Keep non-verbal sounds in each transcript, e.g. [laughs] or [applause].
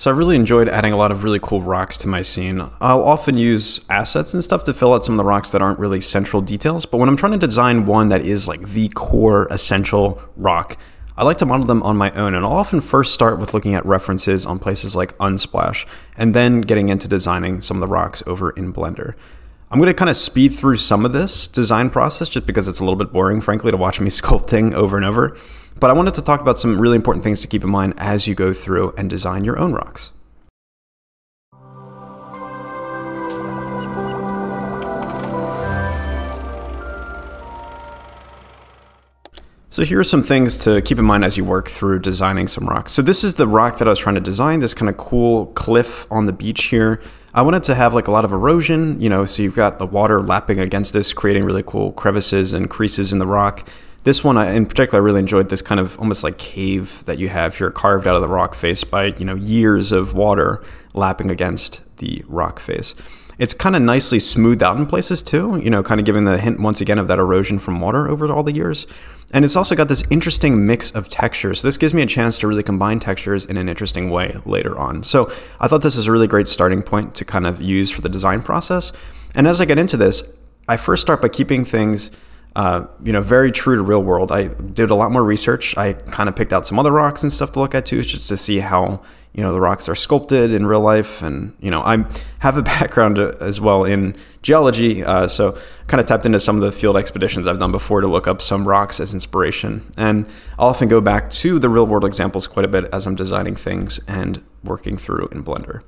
So I really enjoyed adding a lot of really cool rocks to my scene. I'll often use assets and stuff to fill out some of the rocks that aren't really central details, but when I'm trying to design one that is like the core essential rock, I like to model them on my own, and I'll often first start with looking at references on places like Unsplash, and then getting into designing some of the rocks over in Blender. I'm going to kind of speed through some of this design process just because it's a little bit boring, frankly, to watch me [laughs] sculpting over and over. But I wanted to talk about some really important things to keep in mind as you go through and design your own rocks. So here are some things to keep in mind as you work through designing some rocks. So this is the rock that I was trying to design, this kind of cool cliff on the beach here. I wanted to have like a lot of erosion, you know, so you've got the water lapping against this, creating really cool crevices and creases in the rock. This one, I, in particular, I really enjoyed this kind of almost like cave that you have here carved out of the rock face by, you know, years of water lapping against the rock face. It's kind of nicely smoothed out in places too, you know, kind of giving the hint once again of that erosion from water over all the years. And it's also got this interesting mix of textures. This gives me a chance to really combine textures in an interesting way later on. So I thought this is a really great starting point to kind of use for the design process. And as I get into this, I first start by keeping things uh, you know, very true to real world. I did a lot more research. I kind of picked out some other rocks and stuff to look at too, just to see how you know the rocks are sculpted in real life. And you know, I have a [laughs] background as well in geology, uh, so kind of tapped into some of the field expeditions I've done before to look up some rocks as inspiration. And I'll often go back to the real world examples quite a bit as I'm designing things and working through in Blender.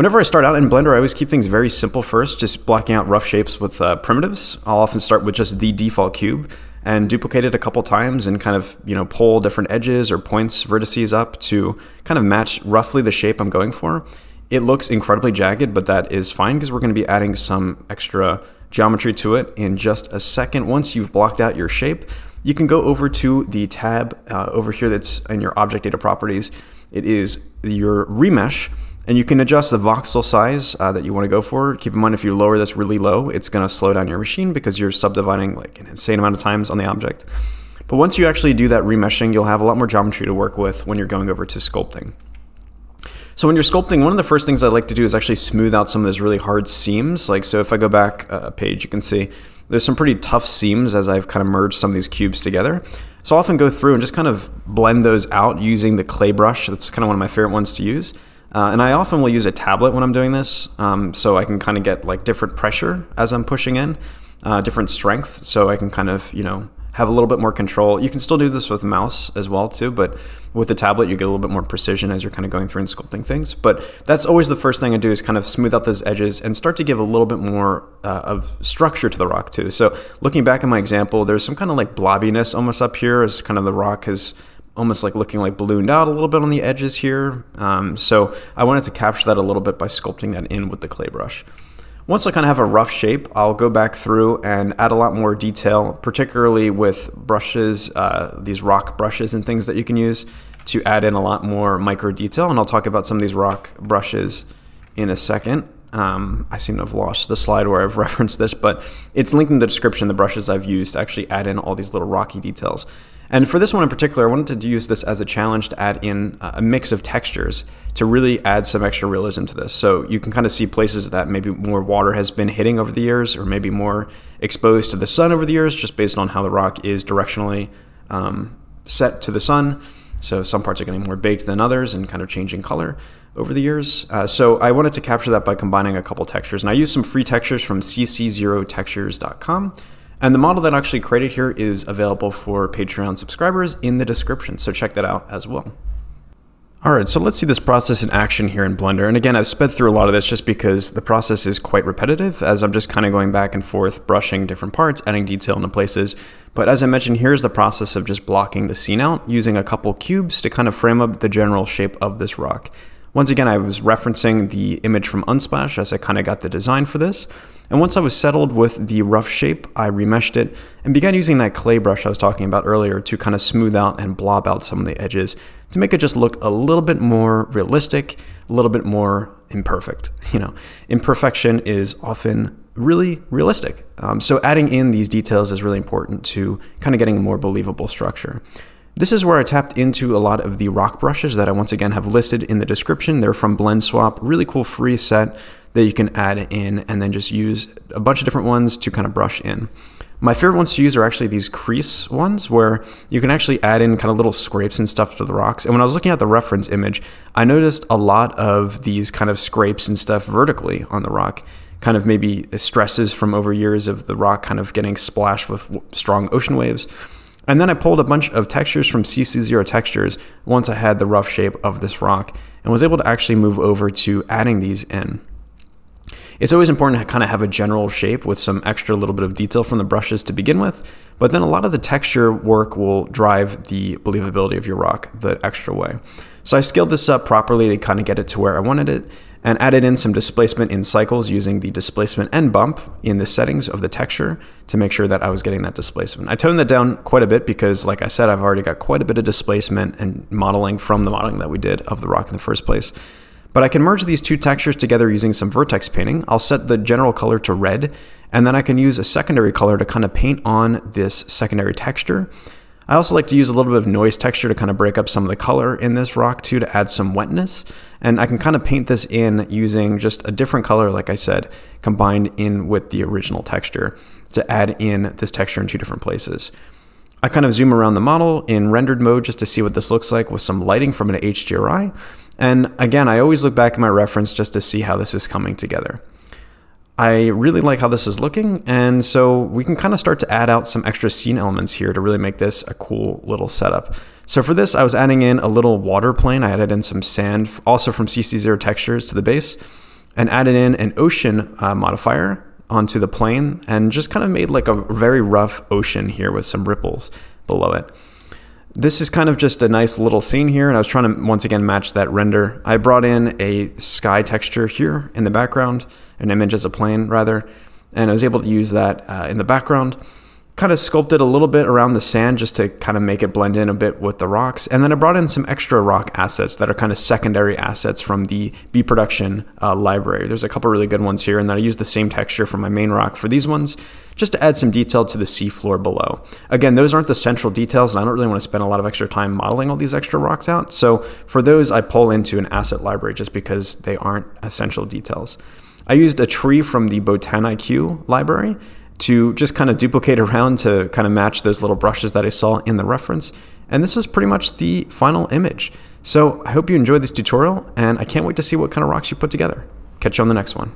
Whenever I start out in Blender, I always keep things very simple first, just blocking out rough shapes with uh, primitives. I'll often start with just the default cube and duplicate it a couple times and kind of, you know, pull different edges or points, vertices up to kind of match roughly the shape I'm going for. It looks incredibly jagged, but that is fine because we're going to be adding some extra geometry to it in just a second. Once you've blocked out your shape, you can go over to the tab uh, over here that's in your object data properties. It is your remesh and you can adjust the voxel size uh, that you want to go for. Keep in mind if you lower this really low, it's going to slow down your machine because you're subdividing like an insane amount of times on the object. But once you actually do that remeshing, you'll have a lot more geometry to work with when you're going over to sculpting. So when you're sculpting, one of the first things I like to do is actually smooth out some of those really hard seams. Like, so if I go back a page, you can see there's some pretty tough seams as I've kind of merged some of these cubes together. So I often go through and just kind of blend those out using the clay brush. That's kind of one of my favorite ones to use. Uh, and I often will use a tablet when I'm doing this, um, so I can kind of get like different pressure as I'm pushing in, uh, different strength, so I can kind of you know have a little bit more control. You can still do this with a mouse as well too, but with the tablet you get a little bit more precision as you're kind of going through and sculpting things. But that's always the first thing I do is kind of smooth out those edges and start to give a little bit more uh, of structure to the rock too. So looking back at my example, there's some kind of like blobbiness almost up here as kind of the rock has almost like looking like ballooned out a little bit on the edges here. Um, so I wanted to capture that a little bit by sculpting that in with the clay brush. Once I kind of have a rough shape, I'll go back through and add a lot more detail, particularly with brushes, uh, these rock brushes and things that you can use to add in a lot more micro detail. And I'll talk about some of these rock brushes in a second. Um, I seem to have lost the slide where I've [laughs] referenced this, but it's linked in the description, the brushes I've used to actually add in all these little rocky details. And for this one in particular, I wanted to use this as a challenge to add in a mix of textures to really add some extra realism to this. So you can kind of see places that maybe more water has been hitting over the years or maybe more exposed to the sun over the years just based on how the rock is directionally um, set to the sun. So some parts are getting more baked than others and kind of changing color over the years. Uh, so I wanted to capture that by combining a couple textures. And I used some free textures from cc0textures.com. And the model that I actually created here is available for Patreon subscribers in the description, so check that out as well. All right, so let's see this process in action here in Blender. And again, I've sped through a lot of this just because the process is quite repetitive as I'm just kind of going back and forth, brushing different parts, adding detail into places. But as I mentioned, here's the process of just blocking the scene out using a couple cubes to kind of frame up the general shape of this rock. Once again, I was referencing the image from Unsplash as I kind of got the design for this. And once I was settled with the rough shape, I remeshed it and began using that clay brush I was talking about earlier to kind of smooth out and blob out some of the edges to make it just look a little bit more realistic, a little bit more imperfect. [laughs] You know, imperfection is often really realistic. Um, so adding in these details is really important to kind of getting a more believable structure. This is where I tapped into a lot of the rock brushes that I once again have listed in the description. They're from Blend Swap, really cool free set that you can add in and then just use a bunch of different ones to kind of brush in. My favorite ones to use are actually these crease ones where you can actually add in kind of little scrapes and stuff to the rocks. And when I was looking at the reference image, I noticed a lot of these kind of scrapes and stuff vertically on the rock kind of maybe stresses from over years of the rock kind of getting splashed with strong ocean waves. And then I pulled a bunch of textures from CC0 Textures once I had the rough shape of this rock and was able to actually move over to adding these in. It's always important to kind of have a general shape with some extra little bit of detail from the brushes to begin with, but then a lot of the texture work will drive the believability of your rock the extra way. So I scaled this up properly to kind of get it to where I wanted it and added in some displacement in cycles using the displacement and bump in the settings of the texture to make sure that I was getting that displacement. I toned that down quite a bit because like I said, I've already got quite a bit of displacement and modeling from the modeling that we did of the rock in the first place. But I can merge these two textures together using some vertex painting. I'll set the general color to red, and then I can use a secondary color to kind of paint on this secondary texture. I also like to use a little bit of noise texture to kind of break up some of the color in this rock too to add some wetness. And I can kind of paint this in using just a different color, like I said, combined in with the original texture to add in this texture in two different places. I kind of zoom around the model in rendered mode just to see what this looks like with some lighting from an HDRI. And again, I always look back at my reference just to see how this is coming together. I really like how this is looking, and so we can kind of start to add out some extra scene elements here to really make this a cool little setup. So for this, I was adding in a little water plane. I added in some sand, also from CC0 Textures to the base, and added in an ocean uh, modifier onto the plane, and just kind of made like a very rough ocean here with some ripples below it. This is kind of just a nice little scene here, and I was trying to once again match that render. I brought in a sky texture here in the background, an image as a plane rather, and I was able to use that uh, in the background. Kind of sculpted a little bit around the sand just to kind of make it blend in a bit with the rocks. And then I brought in some extra rock assets that are kind of secondary assets from the B production uh, library. There's a couple really good ones here, and then I used the same texture from my main rock for these ones just to add some detail to the seafloor below. Again, those aren't the central details, and I don't really want to spend a lot of extra time modeling all these extra rocks out. So for those, I pull into an asset library just because they aren't essential details. I used a tree from the Botaniq library to just kind of duplicate around to kind of match those little brushes that I saw in the reference. And this is pretty much the final image. So I hope you enjoyed this tutorial and I can't wait to see what kind of rocks you put together. Catch you on the next one.